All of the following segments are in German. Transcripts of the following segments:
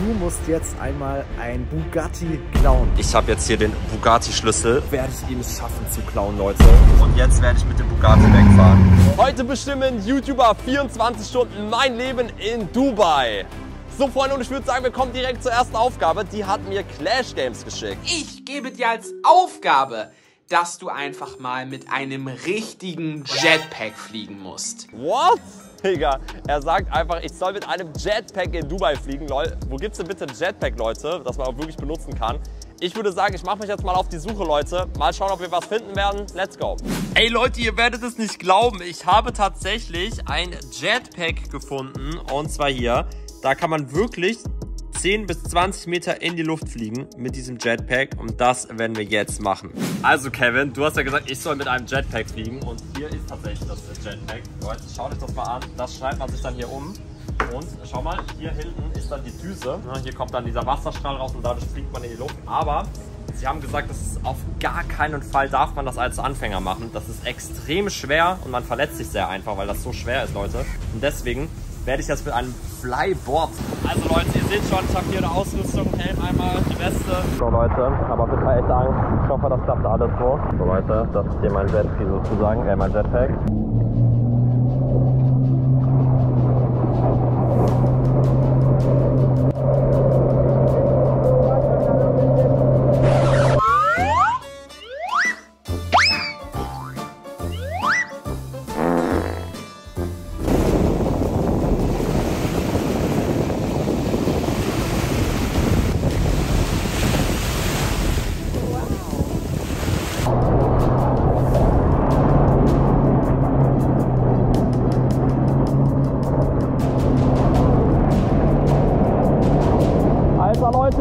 du musst jetzt einmal ein Bugatti klauen. Ich habe jetzt hier den Bugatti-Schlüssel. Werde ich ihm es schaffen zu klauen, Leute. Und jetzt werde ich mit dem Bugatti wegfahren. Heute bestimmen YouTuber 24 Stunden mein Leben in Dubai. So Freunde, und ich würde sagen, wir kommen direkt zur ersten Aufgabe. Die hat mir Clash Games geschickt. Ich gebe dir als Aufgabe, dass du einfach mal mit einem richtigen Jetpack fliegen musst. What? Digga, er sagt einfach, ich soll mit einem Jetpack in Dubai fliegen. Lol, wo gibt's denn bitte ein Jetpack, Leute, das man auch wirklich benutzen kann? Ich würde sagen, ich mache mich jetzt mal auf die Suche, Leute. Mal schauen, ob wir was finden werden. Let's go. Ey, Leute, ihr werdet es nicht glauben. Ich habe tatsächlich ein Jetpack gefunden. Und zwar hier. Da kann man wirklich 10 bis 20 Meter in die Luft fliegen mit diesem Jetpack und das werden wir jetzt machen. Also Kevin, du hast ja gesagt, ich soll mit einem Jetpack fliegen und hier ist tatsächlich das Jetpack. Leute, schaut euch das mal an. Das schreibt man sich dann hier um und schau mal, hier hinten ist dann die Düse. Hier kommt dann dieser Wasserstrahl raus und dadurch fliegt man in die Luft. Aber Sie haben gesagt, das ist auf gar keinen Fall darf man das als Anfänger machen. Das ist extrem schwer und man verletzt sich sehr einfach, weil das so schwer ist, Leute. Und deswegen werde ich das mit einem Flyboard. Also Leute, ihr seht schon, ich habe hier eine Ausrüstung, Helm einmal, die Weste. So Leute, jeden Fall echt Angst. Ich hoffe, das klappt alles so. So Leute, das ist hier mein Jetski sozusagen, äh, mein Jetpack.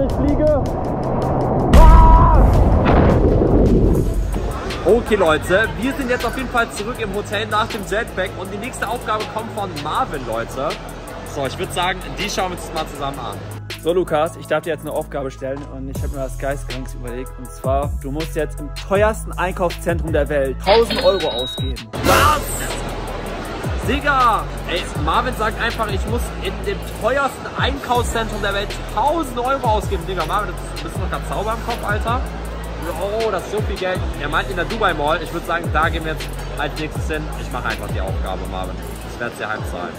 Ich fliege. Ah! Okay Leute, wir sind jetzt auf jeden Fall zurück im Hotel nach dem Jetpack und die nächste Aufgabe kommt von Marvin, Leute. So, ich würde sagen, die schauen wir uns mal zusammen an. So Lukas, ich darf dir jetzt eine Aufgabe stellen und ich habe mir was Geistkrankes überlegt. Und zwar, du musst jetzt im teuersten Einkaufszentrum der Welt 1000 Euro ausgeben. Was? Digga! Ey, Marvin sagt einfach, ich muss in dem teuersten Einkaufszentrum der Welt 1000 Euro ausgeben. Digga, Marvin, das bist du noch ganz sauber im Kopf, Alter? Oh, das ist so viel Geld. Er meint in der Dubai Mall. Ich würde sagen, da gehen wir jetzt als nächstes hin. Ich mache einfach die Aufgabe, Marvin. Das werde ich dir heimzahlen.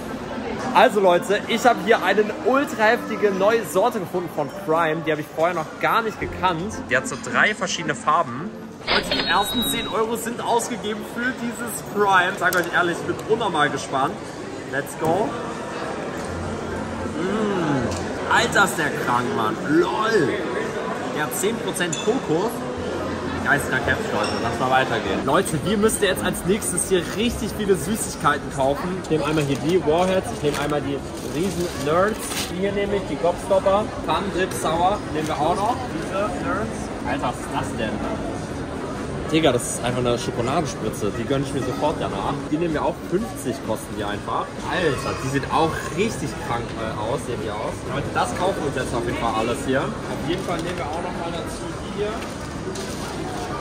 Also Leute, ich habe hier eine ultra heftige neue Sorte gefunden von Prime. Die habe ich vorher noch gar nicht gekannt. Die hat so drei verschiedene Farben. Leute, die ersten 10 Euro sind ausgegeben für dieses Prime. Sage euch ehrlich, ich bin unnormal gespannt. Let's go. Mmh. Alter, ist der krank, Mann. LOL. Der hat 10% Kokos. Geistiger Catch, Leute. Lass mal weitergehen. Leute, wir müssen jetzt als nächstes hier richtig viele Süßigkeiten kaufen. Ich nehme einmal hier die Warheads. Ich nehme einmal die riesen Nerds. Die hier nehme ich, die Gobstopper. Fun Dip Sour nehmen wir auch noch. Diese Nerds. Alter, was ist das denn? Digga, das ist einfach eine Schokoladenspritze. Die gönne ich mir sofort danach. Die nehmen wir auch 50, kosten die einfach. Alter, die sehen auch richtig krank äh, aus, sehen die aus. Leute, das kaufen wir uns jetzt auf jeden Fall alles hier. Auf jeden Fall nehmen wir auch noch mal dazu hier.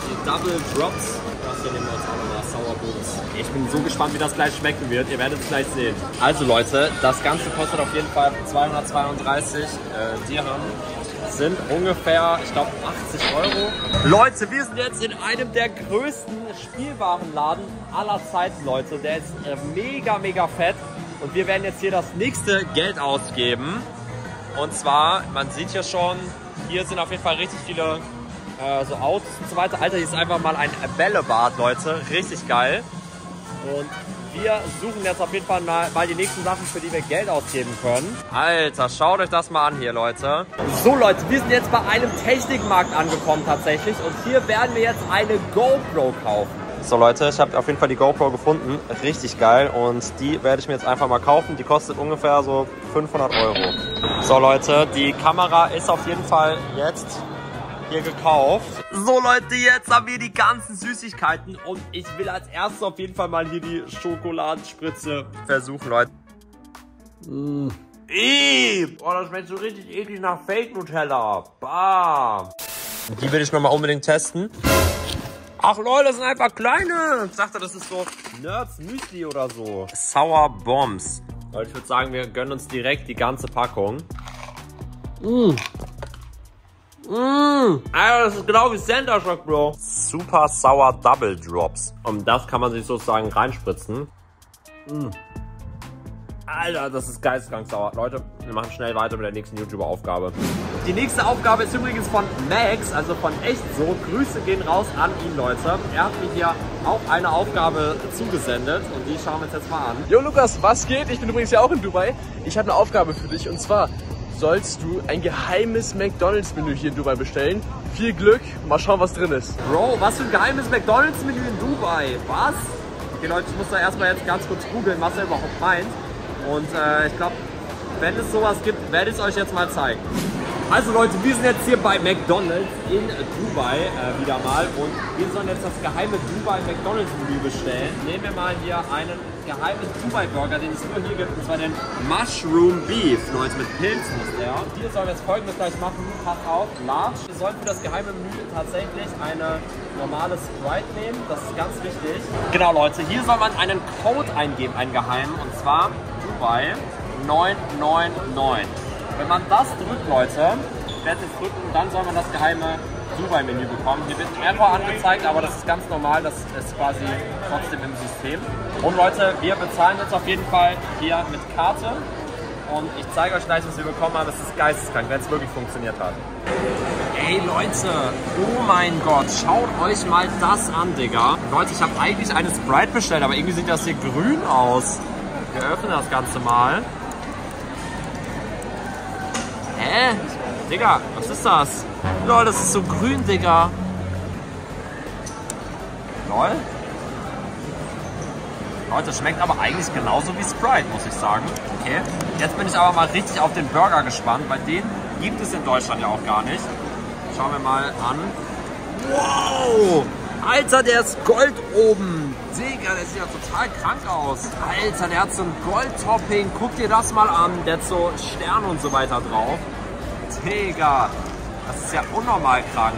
Die Double Drops. Das hier nehmen wir uns auch nochmal Sour Boots. Ich bin so gespannt, wie das gleich schmecken wird. Ihr werdet es gleich sehen. Also Leute, das Ganze kostet auf jeden Fall 232 äh, Dirham sind ungefähr, ich glaube, 80 Euro. Leute, wir sind jetzt in einem der größten Spielwarenladen aller Zeiten, Leute. Der ist äh, mega, mega fett. Und wir werden jetzt hier das nächste Geld ausgeben. Und zwar, man sieht ja schon, hier sind auf jeden Fall richtig viele äh, so Autos und so weiter. Alter, hier ist einfach mal ein Bällebad, Leute. Richtig geil. Und wir suchen jetzt auf jeden Fall mal, mal die nächsten Sachen, für die wir Geld ausgeben können. Alter, schaut euch das mal an hier, Leute. So, Leute, wir sind jetzt bei einem Technikmarkt angekommen tatsächlich. Und hier werden wir jetzt eine GoPro kaufen. So, Leute, ich habe auf jeden Fall die GoPro gefunden. Richtig geil. Und die werde ich mir jetzt einfach mal kaufen. Die kostet ungefähr so 500 Euro. So, Leute, die Kamera ist auf jeden Fall jetzt hier gekauft. So Leute, jetzt haben wir die ganzen Süßigkeiten und ich will als erstes auf jeden Fall mal hier die Schokoladenspritze versuchen, Leute. Mm. Ih, oh, das schmeckt so richtig eklig nach Fake Nutella. Bah. Die will ich nochmal unbedingt testen. Ach Leute, das sind einfach kleine. Ich dachte, das ist so Nerds Müsli oder so. Sour Bombs. Leute, ich würde sagen, wir gönnen uns direkt die ganze Packung. Mmh. Mmh. Alter, das ist genau wie Center Shock, Bro. Super Sour Double Drops. Und das kann man sich sozusagen reinspritzen. Mmh. Alter, das ist geisteskrank sauer. Leute, wir machen schnell weiter mit der nächsten YouTuber-Aufgabe. Die nächste Aufgabe ist übrigens von Max, also von echt so. Grüße gehen raus an ihn, Leute. Er hat mir hier auch eine Aufgabe zugesendet und die schauen wir uns jetzt mal an. Jo Lukas, was geht? Ich bin übrigens ja auch in Dubai. Ich habe eine Aufgabe für dich und zwar sollst du ein geheimes McDonalds-Menü hier in Dubai bestellen. Viel Glück, mal schauen, was drin ist. Bro, was für ein geheimes McDonalds-Menü in Dubai? Was? Okay, Leute, ich muss da erstmal jetzt ganz kurz googeln, was er überhaupt meint. Und äh, ich glaube, wenn es sowas gibt, werde ich es euch jetzt mal zeigen. Also Leute, wir sind jetzt hier bei McDonalds in Dubai äh, wieder mal und wir sollen jetzt das geheime Dubai McDonalds Menü bestellen. Nehmen wir mal hier einen geheimen Dubai Burger, den es nur hier gibt, und zwar den Mushroom Beef. Leute, mit Pilzen ist der. Hier sollen wir jetzt folgendes gleich machen. Pass auf, Large. Wir sollen für das geheime Menü tatsächlich eine normale Sprite nehmen. Das ist ganz wichtig. Genau Leute, hier soll man einen Code eingeben, einen geheimen, und zwar Dubai 999. Wenn man das drückt, Leute, werde jetzt drücken, dann soll man das geheime Dubai-Menü bekommen. Hier wird Error angezeigt, aber das ist ganz normal, das ist quasi trotzdem im System. Und Leute, wir bezahlen jetzt auf jeden Fall hier mit Karte. Und ich zeige euch gleich, was wir bekommen haben. Es ist geisteskrank, wenn es wirklich funktioniert hat. Ey Leute, oh mein Gott, schaut euch mal das an, Digga. Leute, ich habe eigentlich eine Sprite bestellt, aber irgendwie sieht das hier grün aus. Wir öffnen das Ganze mal. Hä? Digga, was ist das? Lol, das ist so grün, Digga. Lol. Leute, schmeckt aber eigentlich genauso wie Sprite, muss ich sagen. Okay, jetzt bin ich aber mal richtig auf den Burger gespannt, weil den gibt es in Deutschland ja auch gar nicht. Schauen wir mal an. Wow! Alter, der ist Gold oben. Digga, der sieht ja total krank aus. Alter, der hat so ein Goldtopping. Guck dir das mal an. Der hat so Sterne und so weiter drauf. Digga, das ist ja unnormal krank.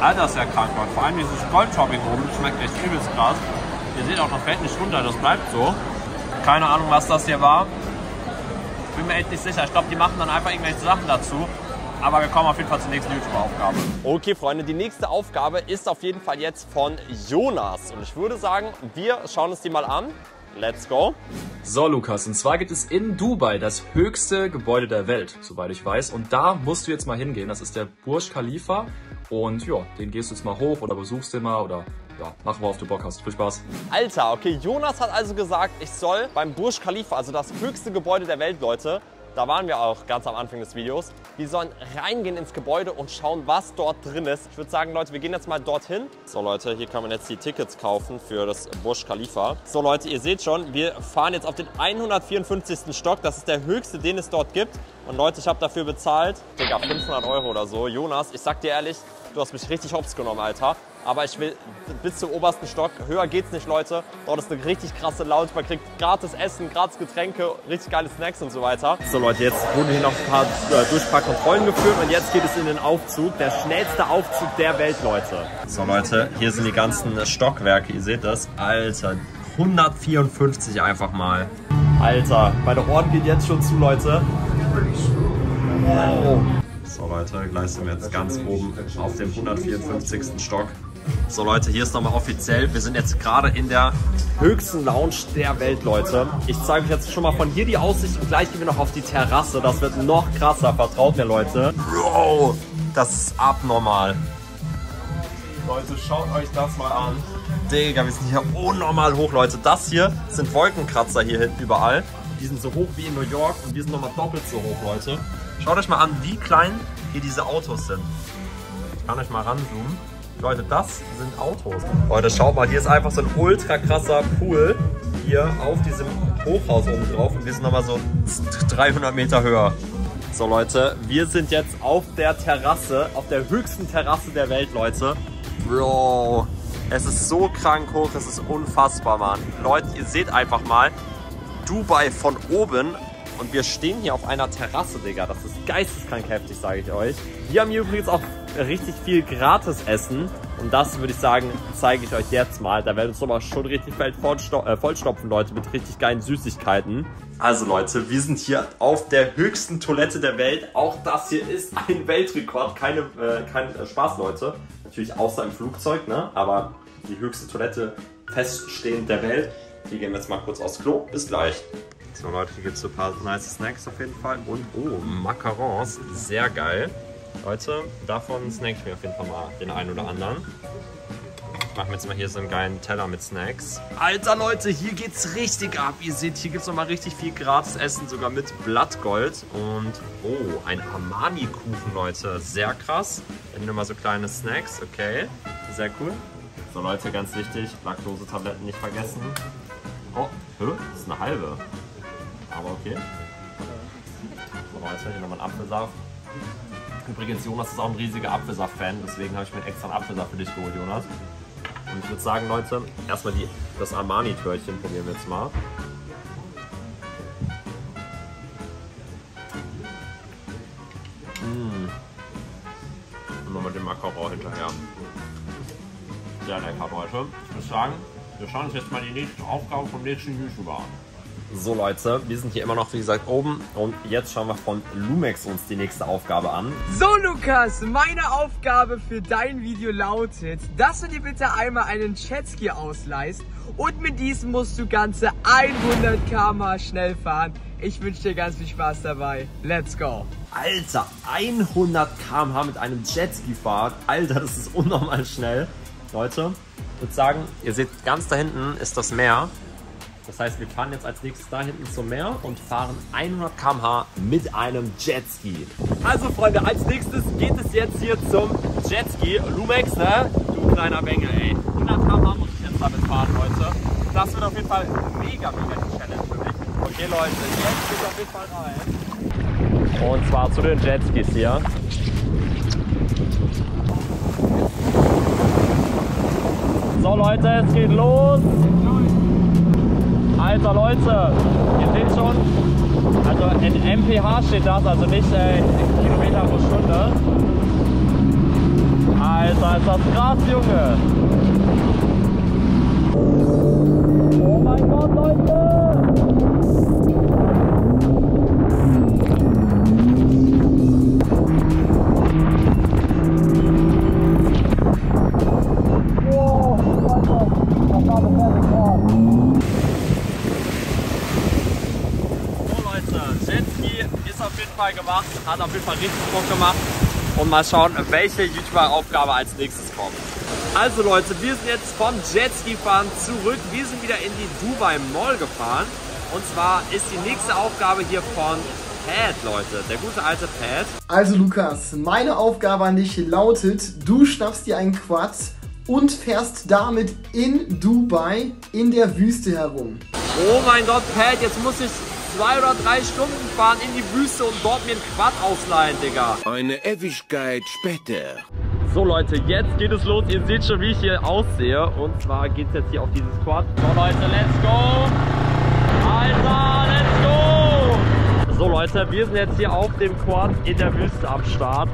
Alter, ist ja krank, Leute. Vor allem dieses Goldtopping oben schmeckt echt übelst krass. Ihr seht auch, das fällt nicht runter, das bleibt so. Keine Ahnung, was das hier war. Bin mir echt nicht sicher. Ich glaube, die machen dann einfach irgendwelche Sachen dazu. Aber wir kommen auf jeden Fall zur nächsten YouTube-Aufgabe. Okay, Freunde, die nächste Aufgabe ist auf jeden Fall jetzt von Jonas. Und ich würde sagen, wir schauen uns die mal an. Let's go. So, Lukas, und zwar gibt es in Dubai das höchste Gebäude der Welt, soweit ich weiß. Und da musst du jetzt mal hingehen. Das ist der Burj Khalifa. Und ja, den gehst du jetzt mal hoch oder besuchst den mal oder ja, mach mal, auf du Bock hast. Viel Spaß. Alter, okay, Jonas hat also gesagt, ich soll beim Burj Khalifa, also das höchste Gebäude der Welt, Leute, da waren wir auch ganz am Anfang des Videos. Wir sollen reingehen ins Gebäude und schauen, was dort drin ist. Ich würde sagen, Leute, wir gehen jetzt mal dorthin. So, Leute, hier kann man jetzt die Tickets kaufen für das Burj Khalifa. So, Leute, ihr seht schon, wir fahren jetzt auf den 154. Stock. Das ist der höchste, den es dort gibt. Und Leute, ich habe dafür bezahlt, Digga, 500 Euro oder so. Jonas, ich sag dir ehrlich, du hast mich richtig hops genommen, Alter. Aber ich will bis zum obersten Stock. Höher geht's nicht, Leute. Dort ist eine richtig krasse Lounge. Man kriegt gratis Essen, gratis Getränke, richtig geile Snacks und so weiter. So Leute, jetzt wurden hier noch ein paar, äh, durch ein paar Kontrollen geführt und jetzt geht es in den Aufzug. Der schnellste Aufzug der Welt, Leute. So Leute, hier sind die ganzen Stockwerke, ihr seht das. Alter, 154 einfach mal. Alter, meine Ohren gehen jetzt schon zu, Leute. Wow. Leute, gleich sind wir jetzt ganz oben auf dem 154. Stock. So Leute, hier ist nochmal offiziell. Wir sind jetzt gerade in der höchsten Lounge der Welt, Leute. Ich zeige euch jetzt schon mal von hier die Aussicht und gleich gehen wir noch auf die Terrasse. Das wird noch krasser, vertraut mir, Leute. Bro, das ist abnormal. Leute, schaut euch das mal an. Digga, wir sind hier unnormal hoch, Leute. Das hier sind Wolkenkratzer hier hinten überall. Die sind so hoch wie in New York und wir sind nochmal doppelt so hoch, Leute. Schaut euch mal an, wie klein hier diese Autos sind. Ich kann euch mal ranzoomen. Leute, das sind Autos. Leute, schaut mal, hier ist einfach so ein ultra krasser Pool hier auf diesem Hochhaus oben drauf und wir sind nochmal so 300 Meter höher. So Leute, wir sind jetzt auf der Terrasse, auf der höchsten Terrasse der Welt, Leute. Bro, es ist so krank hoch, es ist unfassbar, Mann. Leute, ihr seht einfach mal Dubai von oben und wir stehen hier auf einer Terrasse, Digga. Das ist geisteskrank heftig, sage ich euch. Hier haben wir übrigens auch richtig viel Gratis-Essen. Und das würde ich sagen, zeige ich euch jetzt mal. Da werden uns nochmal schon richtig äh, vollstopfen, Leute, mit richtig geilen Süßigkeiten. Also Leute, wir sind hier auf der höchsten Toilette der Welt. Auch das hier ist ein Weltrekord. Keine, äh, kein äh, Spaß, Leute. Natürlich außer im Flugzeug, ne? Aber die höchste Toilette feststehend der Welt. Hier gehen wir jetzt mal kurz aufs Klo. Bis gleich. So Leute, hier gibt es so ein paar nice Snacks auf jeden Fall. Und oh, Macarons. Sehr geil. Leute, davon snack ich mir auf jeden Fall mal den einen oder anderen. Ich mache mir jetzt mal hier so einen geilen Teller mit Snacks. Alter Leute, hier geht's richtig ab. Ihr seht, hier gibt's noch mal richtig viel Gratis-Essen, sogar mit Blattgold. Und oh, ein Armani-Kuchen, Leute. Sehr krass. Dann nochmal so kleine Snacks, okay. Sehr cool. So Leute, ganz wichtig, Laktose-Tabletten nicht vergessen. Oh, hä? Das ist eine halbe. Aber okay. So Leute, hier nochmal ein Apfelsaft. Übrigens, Jonas ist auch ein riesiger Apfelsaft-Fan, deswegen habe ich mir extra einen Apfelsaft für dich geholt, Jonas. Und ich würde sagen, Leute, erstmal die, das Armani-Törchen probieren wir jetzt mal. Mmh. Und nochmal den Macaron hinterher. Sehr lecker, Leute. Ich würde sagen, wir schauen uns jetzt mal die nächste Aufgabe vom nächsten YouTuber an. So Leute, wir sind hier immer noch wie gesagt oben und jetzt schauen wir von Lumex uns die nächste Aufgabe an. So Lukas, meine Aufgabe für dein Video lautet, dass du dir bitte einmal einen Jetski ausleihst und mit diesem musst du ganze 100 km schnell fahren. Ich wünsche dir ganz viel Spaß dabei. Let's go! Alter, 100 km/h mit einem Jetski fahren. Alter, das ist unnormal schnell. Leute, ich würde sagen, ihr seht ganz da hinten ist das Meer. Das heißt, wir fahren jetzt als nächstes da hinten zum Meer und fahren 100 km/h mit einem Jetski. Also Freunde, als nächstes geht es jetzt hier zum Jetski. Lumex, ne? Du kleiner Bengel, ey. 100 km/h muss ich jetzt damit fahren, Leute. Das wird auf jeden Fall mega, mega die Challenge für mich. Okay, Leute, jetzt geht auf jeden Fall rein. Und zwar zu den Jetskis hier. So Leute, es geht los. Alter Leute, ihr seht schon, also in MPH steht das, also nicht äh, in Kilometer pro Stunde. Alter, ist das krass, Junge. Oh mein Gott, Leute! Fall gemacht. Hat auf jeden Fall richtig Bock gemacht. Und mal schauen, welche YouTuber-Aufgabe als nächstes kommt. Also Leute, wir sind jetzt vom Jetski fahren zurück. Wir sind wieder in die Dubai Mall gefahren. Und zwar ist die nächste Aufgabe hier von Pat, Leute. Der gute alte Pat. Also Lukas, meine Aufgabe an dich lautet, du schnappst dir einen Quad und fährst damit in Dubai in der Wüste herum. Oh mein Gott, Pat, jetzt muss ich zwei oder drei Stunden fahren in die Wüste und dort mir ein Quad ausleihen, Digga. Eine Ewigkeit später. So Leute, jetzt geht es los. Ihr seht schon, wie ich hier aussehe. Und zwar geht es jetzt hier auf dieses Quad. So Leute, let's go. Alter, let's go. So Leute, wir sind jetzt hier auf dem Quad in der Wüste am Start.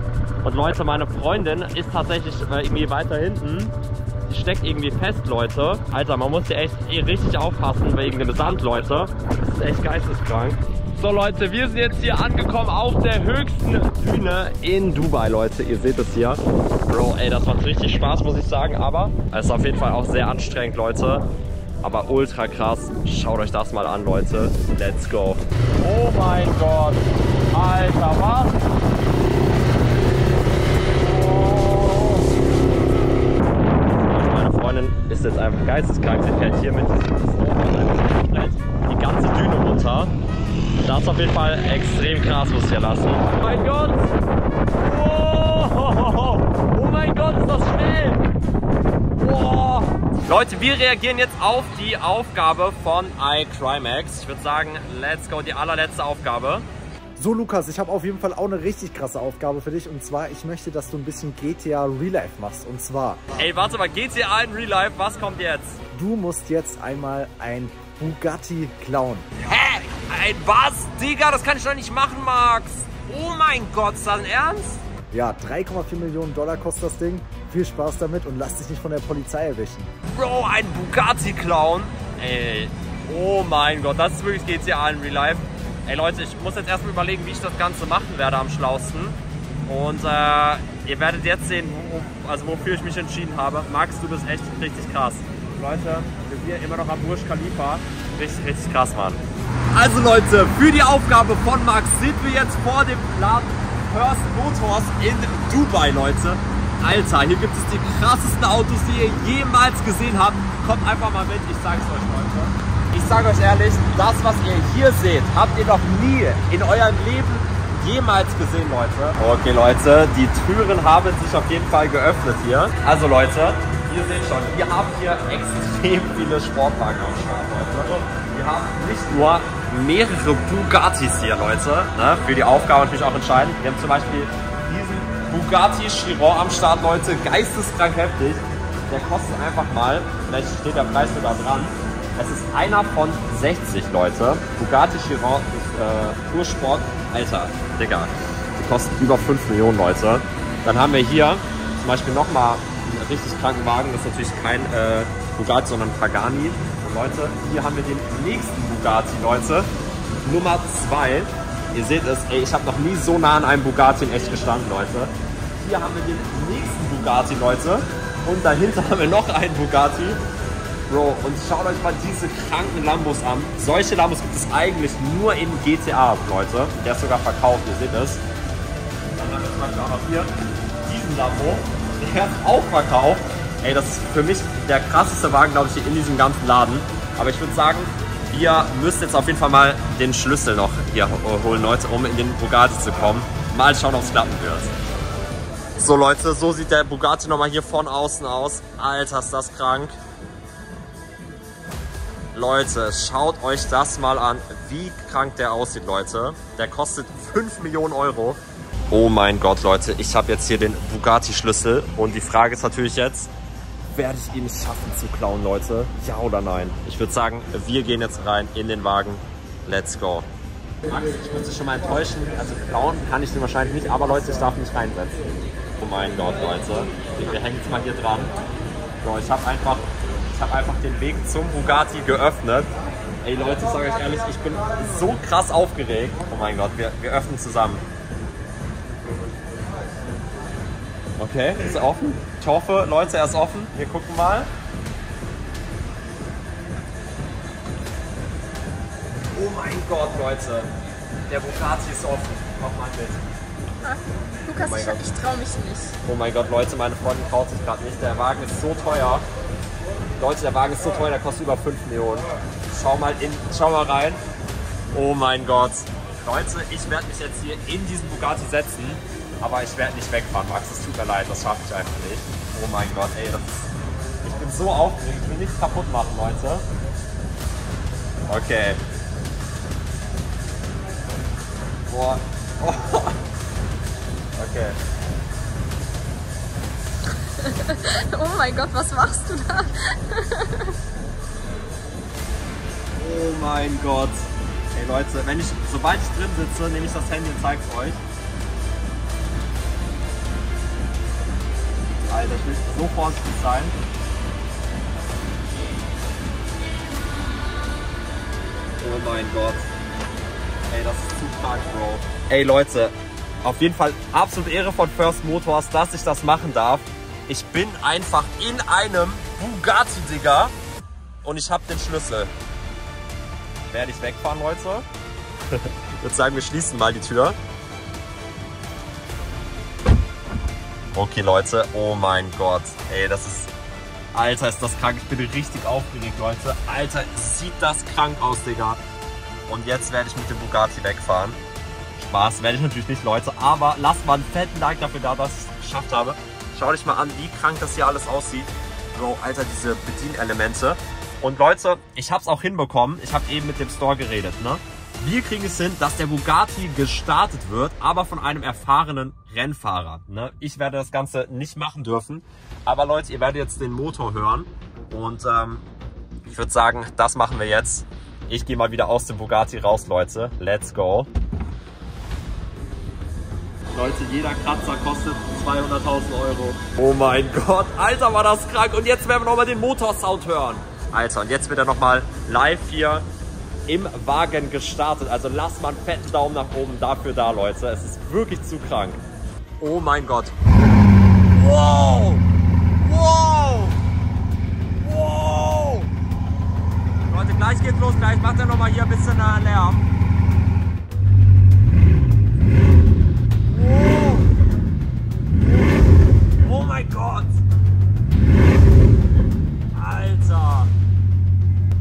Und Leute, meine Freundin ist tatsächlich äh, irgendwie weiter hinten steckt irgendwie fest, Leute. Alter, man muss hier echt eh richtig aufpassen wegen dem Sand, Leute. Das ist echt geisteskrank. So Leute, wir sind jetzt hier angekommen auf der höchsten Düne in Dubai, Leute. Ihr seht es hier. Bro, ey, das macht richtig Spaß, muss ich sagen. Aber es ist auf jeden Fall auch sehr anstrengend, Leute. Aber ultra krass. Schaut euch das mal an, Leute. Let's go. Oh mein Gott. Alter, was? Ist jetzt einfach geisteskrank. Sie fährt hier mit diesem Snowboard die ganze Düne runter. Das ist auf jeden Fall extrem krass, muss ich ja lassen. Oh mein Gott! Oh, oh mein Gott, ist das schnell! Oh. Leute, wir reagieren jetzt auf die Aufgabe von iCrimex. Ich würde sagen, let's go, die allerletzte Aufgabe. So Lukas, ich habe auf jeden Fall auch eine richtig krasse Aufgabe für dich und zwar, ich möchte, dass du ein bisschen GTA Real Life machst und zwar... Ey, warte mal, GTA in Real Life, was kommt jetzt? Du musst jetzt einmal ein Bugatti klauen. Hä? Ein was? Digga, das kann ich doch nicht machen, Max. Oh mein Gott, ist das ein Ernst? Ja, 3,4 Millionen Dollar kostet das Ding. Viel Spaß damit und lass dich nicht von der Polizei erwischen. Bro, ein Bugatti-Clown. Ey, oh mein Gott, das ist wirklich GTA in Real Life. Ey Leute, ich muss jetzt erstmal überlegen, wie ich das Ganze machen werde am schlausten. Und äh, ihr werdet jetzt sehen, wo, also wofür ich mich entschieden habe. Max, du bist echt richtig krass. Leute, wir sind immer noch am Burj Khalifa. Richtig, richtig krass, Mann. Also Leute, für die Aufgabe von Max sind wir jetzt vor dem Laden First Motors in Dubai, Leute. Alter, hier gibt es die krassesten Autos, die ihr jemals gesehen habt. Kommt einfach mal mit, ich sag's euch, Leute. Ich sage euch ehrlich, das, was ihr hier seht, habt ihr noch nie in eurem Leben jemals gesehen, Leute. Okay, Leute, die Türen haben sich auf jeden Fall geöffnet hier. Also, Leute, ihr seht schon, wir haben hier extrem viele Sportwagen am Start, Leute. Wir haben nicht nur mehrere Bugattis hier, Leute, ne, für die Aufgabe natürlich auch entscheidend. Wir haben zum Beispiel diesen Bugatti Chiron am Start, Leute, geisteskrank heftig. Der kostet einfach mal, vielleicht steht der Preis sogar dran, es ist einer von 60, Leute. Bugatti Chiron ist äh, Toursport. Alter, Digga, die kosten über 5 Millionen, Leute. Dann haben wir hier zum Beispiel nochmal einen richtig kranken Wagen. Das ist natürlich kein äh, Bugatti, sondern Pagani. Und Leute, hier haben wir den nächsten Bugatti, Leute. Nummer 2. Ihr seht es, ey, ich habe noch nie so nah an einem Bugatti in echt gestanden, Leute. Hier haben wir den nächsten Bugatti, Leute. Und dahinter haben wir noch einen Bugatti. Bro, und schaut euch mal diese kranken Lambos an. Solche Lambos gibt es eigentlich nur in GTA, Leute. Der ist sogar verkauft, ihr seht es. Dann haben wir zum Beispiel auch noch hier diesen Lambo. Der ist auch verkauft. Ey, das ist für mich der krasseste Wagen, glaube ich, hier in diesem ganzen Laden. Aber ich würde sagen, wir müssen jetzt auf jeden Fall mal den Schlüssel noch hier holen, Leute, um in den Bugatti zu kommen. Mal schauen, ob es klappen wird. So Leute, so sieht der Bugatti nochmal hier von außen aus. Alter, ist das krank. Leute, schaut euch das mal an, wie krank der aussieht, Leute. Der kostet 5 Millionen Euro. Oh mein Gott, Leute, ich habe jetzt hier den Bugatti-Schlüssel. Und die Frage ist natürlich jetzt, werde ich ihn schaffen zu klauen, Leute? Ja oder nein? Ich würde sagen, wir gehen jetzt rein in den Wagen. Let's go. Max, ich muss dich schon mal enttäuschen. Also klauen kann ich den wahrscheinlich nicht, aber Leute, ich darf mich reinsetzen. Oh mein Gott, Leute. Wir hängen jetzt mal hier dran. So, ich habe einfach ich habe einfach den Weg zum Bugatti geöffnet. Ey Leute, ich sage euch ehrlich, ich bin so krass aufgeregt. Oh mein Gott, wir, wir öffnen zusammen. Okay, ist er offen? Ich hoffe, Leute, er ist offen. Wir gucken mal. Oh mein Gott, Leute. Der Bugatti ist offen. Mach mal mit. Lukas, Oh ich, ich traue mich nicht. Oh mein Gott, Leute, meine Freundin traut sich gerade nicht. Der Wagen ist so teuer. Leute, der Wagen ist so teuer, der kostet über 5 Millionen. Schau mal, in, schau mal rein. Oh mein Gott. Leute, ich werde mich jetzt hier in diesen Bugatti setzen, aber ich werde nicht wegfahren, Max. Es tut mir leid, das schaffe ich einfach nicht. Oh mein Gott, ey, das ist, ich bin so aufgeregt. Ich will nichts kaputt machen, Leute. Okay. Boah. Okay. Oh mein Gott, was machst du da? Oh mein Gott. Ey Leute, wenn ich, sobald ich drin sitze, nehme ich das Handy und zeig's euch. Alter, ich will so vorsichtig sein. Oh mein Gott. Ey, das ist zu stark, Bro. Ey Leute, auf jeden Fall absolut Ehre von First Motors, dass ich das machen darf. Ich bin einfach in einem Bugatti, Digga. Und ich habe den Schlüssel. Werde ich wegfahren, Leute? ich würde sagen, wir schließen mal die Tür. Okay, Leute. Oh mein Gott. Ey, das ist... Alter, ist das krank. Ich bin richtig aufgeregt, Leute. Alter, sieht das krank aus, Digga. Und jetzt werde ich mit dem Bugatti wegfahren. Spaß werde ich natürlich nicht, Leute. Aber lasst mal einen fetten Like dafür da, dass ich es geschafft habe. Schau dich mal an, wie krank das hier alles aussieht. Bro, Alter, diese Bedienelemente. Und Leute, ich habe es auch hinbekommen. Ich habe eben mit dem Store geredet, ne? Wir kriegen es hin, dass der Bugatti gestartet wird, aber von einem erfahrenen Rennfahrer. Ne? Ich werde das Ganze nicht machen dürfen. Aber Leute, ihr werdet jetzt den Motor hören. Und ähm, ich würde sagen, das machen wir jetzt. Ich gehe mal wieder aus dem Bugatti raus, Leute. Let's go. Leute, jeder Kratzer kostet 200.000 Euro. Oh mein Gott, Alter, war das krank. Und jetzt werden wir nochmal den Motorsound hören. Alter, und jetzt wird er nochmal live hier im Wagen gestartet. Also lasst mal einen fetten Daumen nach oben dafür da, Leute. Es ist wirklich zu krank. Oh mein Gott. Wow! Wow! Wow! Leute, gleich geht's los. Gleich macht er nochmal hier ein bisschen äh, Lärm. Oh mein Gott! Alter!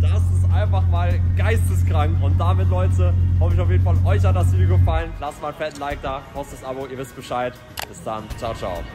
Das ist einfach mal geisteskrank. Und damit, Leute, hoffe ich auf jeden Fall, euch hat das Video gefallen. Lasst mal einen fetten Like da, kostet das Abo, ihr wisst Bescheid. Bis dann, ciao, ciao.